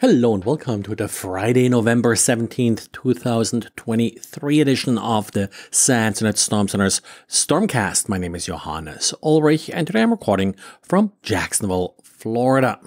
Hello and welcome to the Friday, November 17th, 2023 edition of the SANS Internet Storm Center's Stormcast. My name is Johannes Ulrich and today I'm recording from Jacksonville, Florida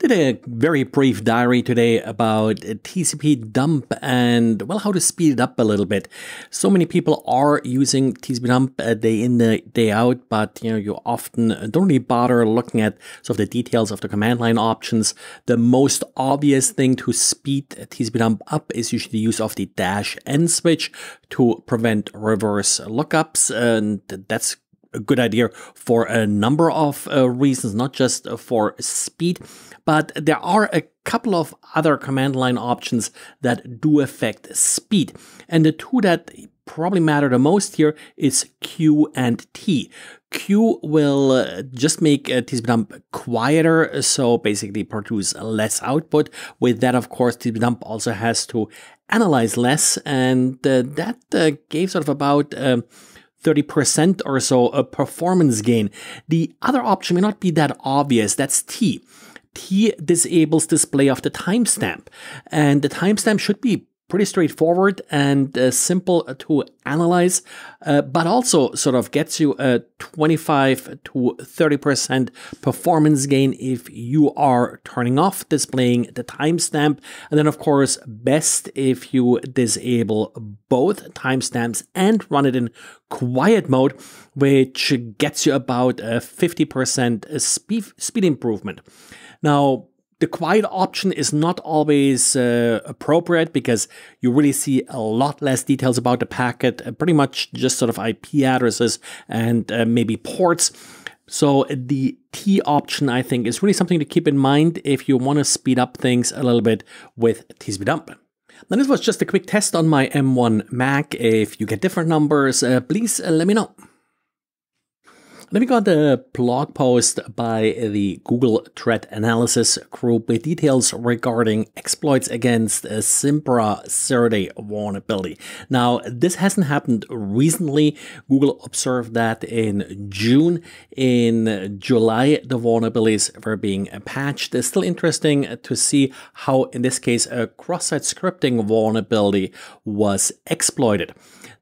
did a very brief diary today about TCP dump and, well, how to speed it up a little bit. So many people are using TCP dump uh, day in, the day out, but, you know, you often don't really bother looking at sort of the details of the command line options. The most obvious thing to speed TCP dump up is usually the use of the dash n switch to prevent reverse lookups. And that's a good idea for a number of uh, reasons, not just for speed, but there are a couple of other command line options that do affect speed. And the two that probably matter the most here is Q and T. Q will uh, just make a TCP dump quieter, so basically produce less output. With that, of course, TCP dump also has to analyze less, and uh, that uh, gave sort of about um, 30% or so a performance gain. The other option may not be that obvious. That's T. T disables display of the timestamp. And the timestamp should be pretty straightforward and uh, simple to analyze, uh, but also sort of gets you a 25 to 30% performance gain if you are turning off displaying the timestamp. And then, of course, best if you disable both timestamps and run it in quiet mode, which gets you about a 50% speed, speed improvement. Now, the quiet option is not always uh, appropriate because you really see a lot less details about the packet, uh, pretty much just sort of IP addresses and uh, maybe ports. So the T option, I think, is really something to keep in mind if you want to speed up things a little bit with TCP dump. Now, this was just a quick test on my M1 Mac. If you get different numbers, uh, please uh, let me know. Let me got a blog post by the Google Threat Analysis Group with details regarding exploits against a Zimbra zero-day vulnerability. Now, this hasn't happened recently. Google observed that in June. In July, the vulnerabilities were being patched. It's still interesting to see how, in this case, a cross-site scripting vulnerability was exploited.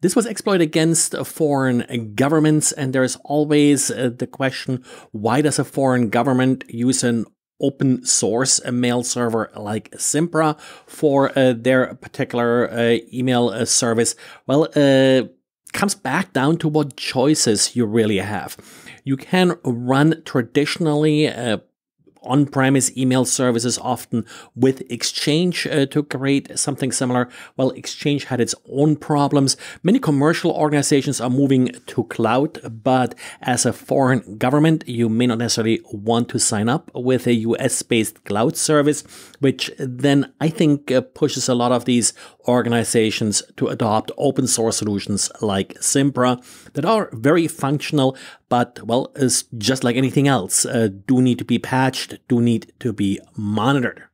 This was exploited against foreign governments, and there's always uh, the question why does a foreign government use an open source mail server like Zimbra for uh, their particular uh, email uh, service? Well, uh, comes back down to what choices you really have. You can run traditionally uh, on-premise email services often with Exchange uh, to create something similar. Well, Exchange had its own problems. Many commercial organizations are moving to cloud, but as a foreign government, you may not necessarily want to sign up with a US-based cloud service, which then I think uh, pushes a lot of these organizations to adopt open source solutions like Zimbra that are very functional, but well, is just like anything else, uh, do need to be patched, do need to be monitored.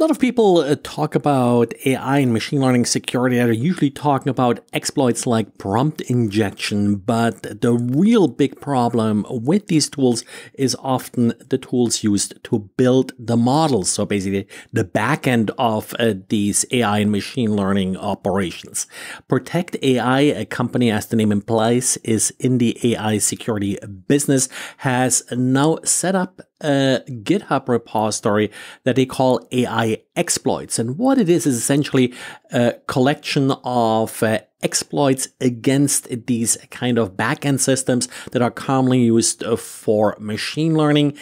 A lot of people uh, talk about AI and machine learning security and are usually talking about exploits like prompt injection, but the real big problem with these tools is often the tools used to build the models. So basically the back end of uh, these AI and machine learning operations. Protect AI, a company as the name implies, is in the AI security business, has now set up a GitHub repository that they call AI exploits. And what it is is essentially a collection of uh, exploits against these kind of backend systems that are commonly used for machine learning.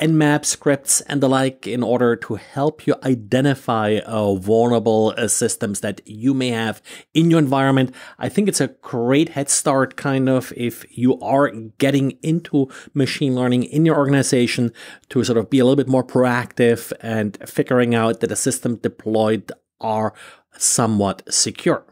Nmap scripts and the like in order to help you identify uh, vulnerable uh, systems that you may have in your environment. I think it's a great head start kind of if you are getting into machine learning in your organization to sort of be a little bit more proactive and figuring out that the system deployed are somewhat secure.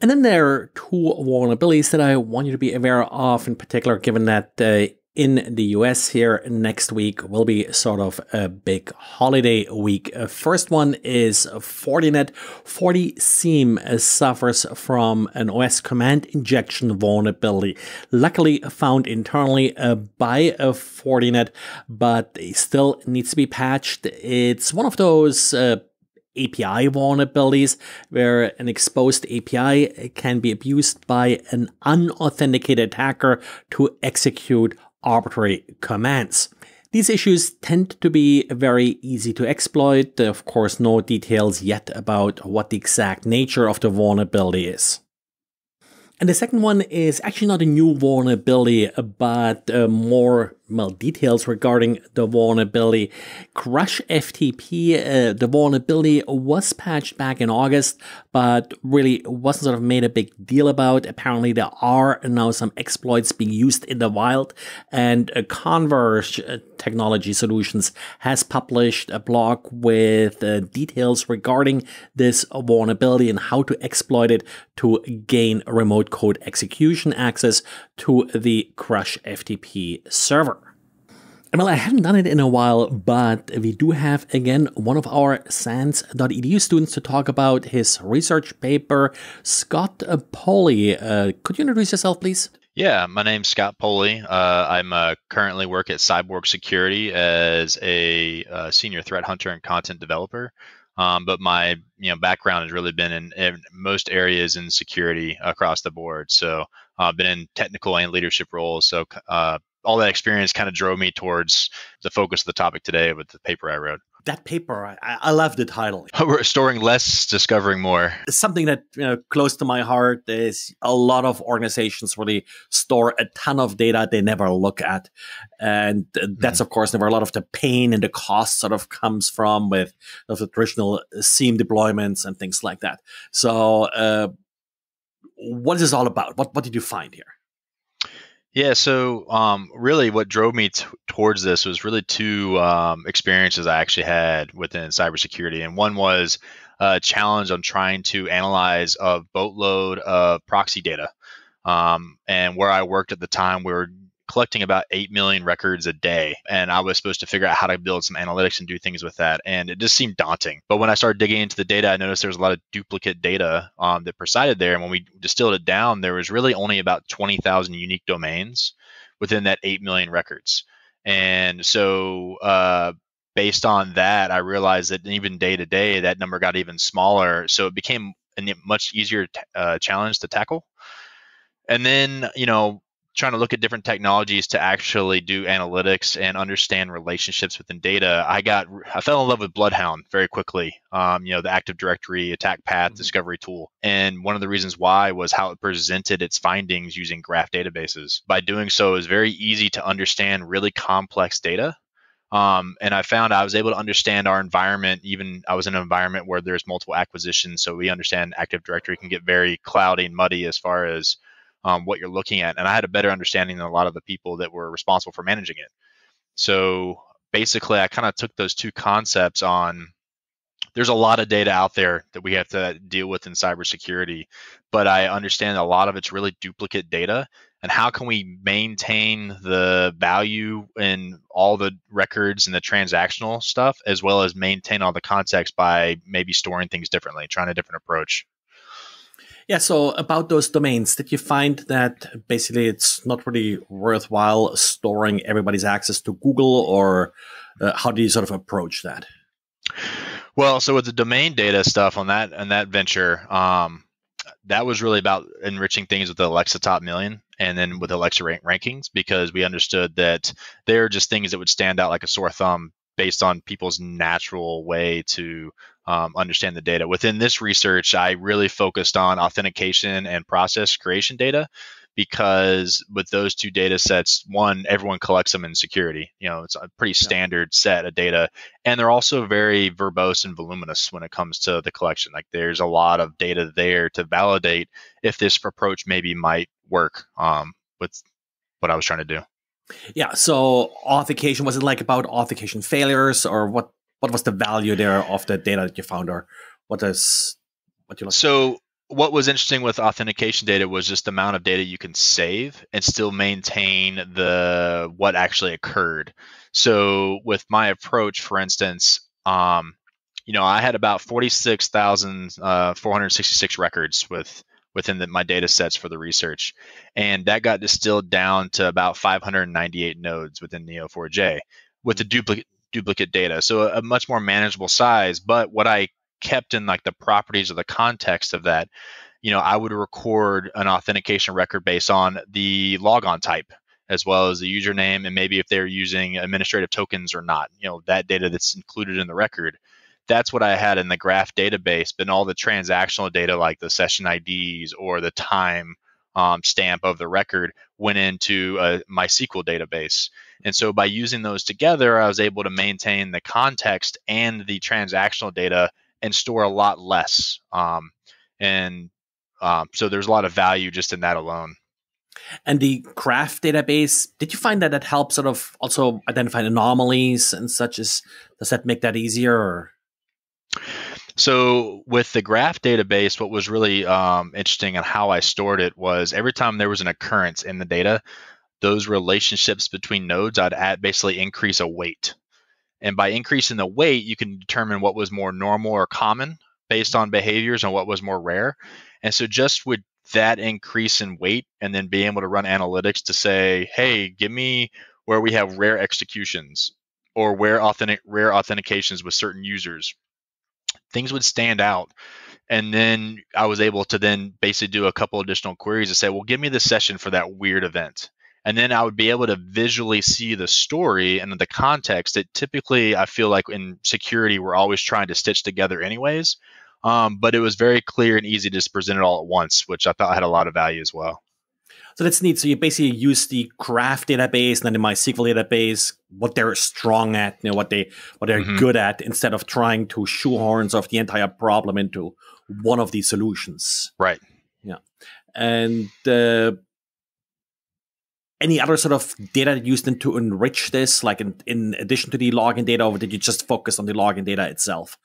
And then there are two vulnerabilities that I want you to be aware of in particular, given that uh, in the US here next week will be sort of a big holiday week. Uh, first one is Fortinet. FortiSIEM suffers from an OS command injection vulnerability, luckily found internally uh, by a Fortinet, but it still needs to be patched. It's one of those uh, API vulnerabilities where an exposed API can be abused by an unauthenticated attacker to execute arbitrary commands. These issues tend to be very easy to exploit. Of course, no details yet about what the exact nature of the vulnerability is. And the second one is actually not a new vulnerability, but uh, more well, details regarding the vulnerability. Crush FTP, uh, the vulnerability was patched back in August, but really wasn't sort of made a big deal about. Apparently, there are now some exploits being used in the wild, and uh, Converge Technology Solutions has published a blog with uh, details regarding this vulnerability and how to exploit it to gain remote code execution access to the Crush FTP server. Well, I haven't done it in a while, but we do have again one of our SANS.edu students to talk about his research paper. Scott Poley, uh, could you introduce yourself, please? Yeah, my name's Scott Poley. Uh, I'm uh, currently work at Cyborg Security as a uh, senior threat hunter and content developer. Um, but my you know background has really been in, in most areas in security across the board. So I've uh, been in technical and leadership roles. So uh, all that experience kind of drove me towards the focus of the topic today with the paper I wrote. That paper, I, I love the title. We're storing less, discovering more. Something that you know close to my heart is a lot of organizations really store a ton of data they never look at, and that's mm. of course where a lot of the pain and the cost sort of comes from with the traditional SIEM deployments and things like that. So, uh, what is this all about? What what did you find here? Yeah, so um, really what drove me t- towards this was really two um, experiences I actually had within cybersecurity. And one was a challenge on trying to analyze a boatload of proxy data. Um, and where I worked at the time, we were collecting about 8 million records a day. And I was supposed to figure out how to build some analytics and do things with that. And it just seemed daunting. But when I started digging into the data, I noticed there was a lot of duplicate data um, that presided there. And when we distilled it down, there was really only about 20,000 unique domains within that 8 million records. And so, uh, based on that, I realized that even day to day, that number got even smaller. So it became a much easier t- uh, challenge to tackle. And then, you know, trying to look at different technologies to actually do analytics and understand relationships within data, I got I fell in love with Bloodhound very quickly. Um, you know, the Active Directory attack path mm-hmm. discovery tool, and one of the reasons why was how it presented its findings using graph databases. By doing so, it was very easy to understand really complex data. Um, and I found I was able to understand our environment. Even I was in an environment where there's multiple acquisitions, so we understand Active Directory can get very cloudy and muddy as far as um, what you're looking at. And I had a better understanding than a lot of the people that were responsible for managing it. So basically, I kind of took those two concepts on. There's a lot of data out there that we have to deal with in cybersecurity, but I understand a lot of it's really duplicate data. And how can we maintain the value in all the records and the transactional stuff, as well as maintain all the context by maybe storing things differently, trying a different approach? Yeah, so about those domains, did you find that basically it's not really worthwhile storing everybody's access to Google, or uh, how do you sort of approach that? Well, so with the domain data stuff on that and that venture, um, that was really about enriching things with the Alexa Top Million and then with Alexa rank rankings because we understood that they're just things that would stand out like a sore thumb based on people's natural way to um, understand the data. Within this research, I really focused on authentication and process creation data because with those two data sets, one, everyone collects them in security. You know, it's a pretty standard yeah. set of data. And they're also very verbose and voluminous when it comes to the collection. Like there's a lot of data there to validate if this approach maybe might work um, with what I was trying to do. Yeah. So authentication was it like about authentication failures, or what? What was the value there of the data that you found, or what is what you? So what was interesting with authentication data was just the amount of data you can save and still maintain the what actually occurred. So with my approach, for instance, um, you know, I had about 46,466 uh, records with within the, my data sets for the research. And that got distilled down to about 598 nodes within Neo4j with the mm-hmm. duplicate duplicate data. So a, a much more manageable size. But what I kept in like the properties of the context of that, you know, I would record an authentication record based on the logon type as well as the username and maybe if they're using administrative tokens or not, you know, that data that's included in the record that's what I had in the graph database, but all the transactional data like the session IDs or the time um, stamp of the record went into a MySQL database. And so by using those together, I was able to maintain the context and the transactional data and store a lot less. Um, and um, so there's a lot of value just in that alone. And the graph database, did you find that that helps sort of also identify anomalies and such? As does that make that easier? Or? So with the graph database, what was really um, interesting and how I stored it was every time there was an occurrence in the data, those relationships between nodes, I'd add, basically increase a weight. And by increasing the weight, you can determine what was more normal or common based on behaviors and what was more rare. And so just with that increase in weight and then being able to run analytics to say, hey, give me where we have rare executions or where authentic rare authentications with certain users things would stand out. And then I was able to then basically do a couple additional queries to say, well, give me the session for that weird event. And then I would be able to visually see the story and the context that typically I feel like in security, we're always trying to stitch together, anyways. Um, but it was very clear and easy to just present it all at once, which I thought had a lot of value as well. So that's neat. So you basically use the graph database and then the MySQL database, what they're strong at, you know, what they what they're mm-hmm. good at, instead of trying to shoehorns of the entire problem into one of these solutions. Right. Yeah. And uh, any other sort of data used in to enrich this, like in, in addition to the login data, or did you just focus on the login data itself?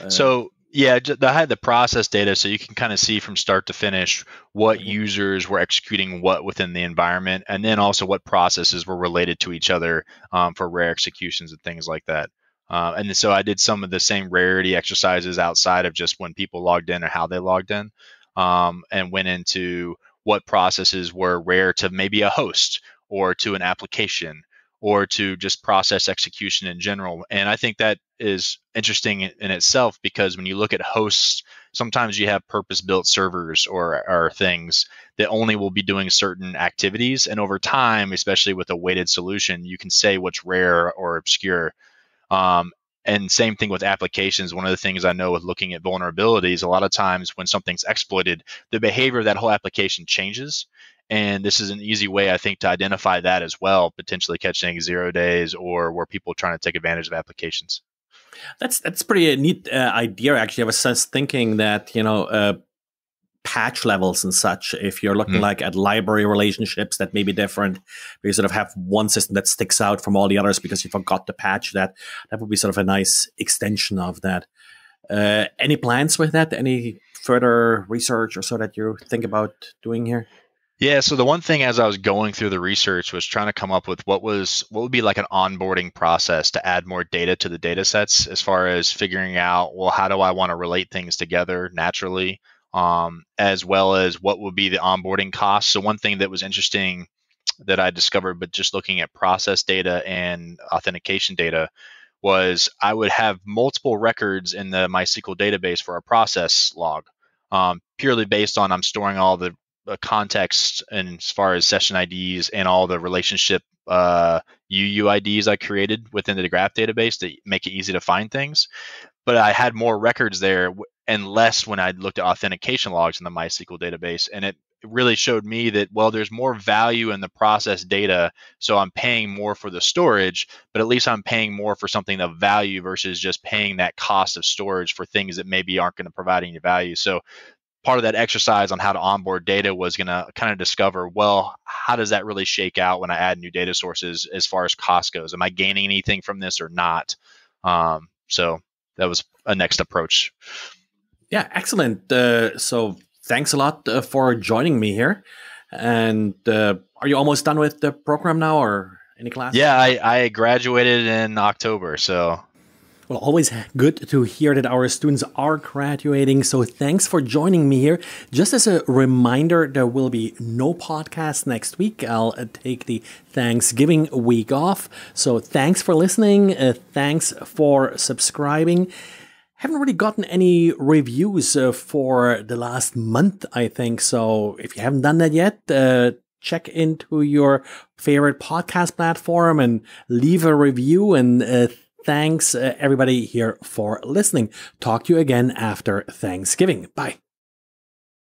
Uh, so yeah, I had the process data, so you can kind of see from start to finish what mm-hmm. users were executing what within the environment, and then also what processes were related to each other um, for rare executions and things like that. Uh, and so I did some of the same rarity exercises outside of just when people logged in or how they logged in, um, and went into what processes were rare to maybe a host or to an application or to just process execution in general. And I think that is interesting in itself because when you look at hosts, sometimes you have purpose built servers or, or things that only will be doing certain activities. And over time, especially with a weighted solution, you can say what's rare or obscure. Um, and same thing with applications. One of the things I know with looking at vulnerabilities, a lot of times when something's exploited, the behavior of that whole application changes. And this is an easy way, I think, to identify that as well, potentially catching zero days or where people are trying to take advantage of applications. That's that's pretty a neat uh, idea. Actually, I was just thinking that you know uh, patch levels and such. If you're looking mm. like at library relationships, that may be different. You sort of have one system that sticks out from all the others because you forgot to patch that. That would be sort of a nice extension of that. Uh, any plans with that? Any further research or so that you think about doing here? Yeah, so the one thing as I was going through the research was trying to come up with what was what would be like an onboarding process to add more data to the data sets as far as figuring out, well, how do I want to relate things together naturally, um, as well as what would be the onboarding costs. So one thing that was interesting that I discovered, but just looking at process data and authentication data, was I would have multiple records in the MySQL database for a process log. Um, purely based on I'm storing all the uh, context and as far as session IDs and all the relationship uh, UUIDs I created within the graph database to make it easy to find things. But I had more records there and less when I looked at authentication logs in the MySQL database. And it really showed me that, well, there's more value in the process data. So I'm paying more for the storage, but at least I'm paying more for something of value versus just paying that cost of storage for things that maybe aren't going to provide any value. So part of that exercise on how to onboard data was going to kind of discover well how does that really shake out when i add new data sources as far as cost goes am i gaining anything from this or not um, so that was a next approach yeah excellent uh, so thanks a lot uh, for joining me here. And uh, are you almost done with the program now, or any class? Yeah, I, I graduated in October, so well, always good to hear that our students are graduating. So thanks for joining me here. Just as a reminder, there will be no podcast next week. I'll take the Thanksgiving week off. So thanks for listening. Uh, thanks for subscribing. Haven't really gotten any reviews uh, for the last month, I think. So if you haven't done that yet, uh, check into your favorite podcast platform and leave a review and uh, Thanks, uh, everybody here, for listening. Talk to you again after Thanksgiving. Bye.